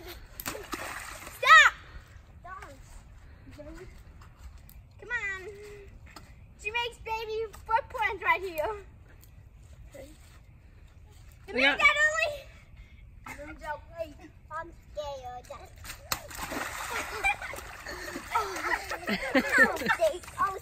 Smithy. Stop! Come on. She makes baby footprints right here. Come We here, got- Natalie. I'm scared. Oh,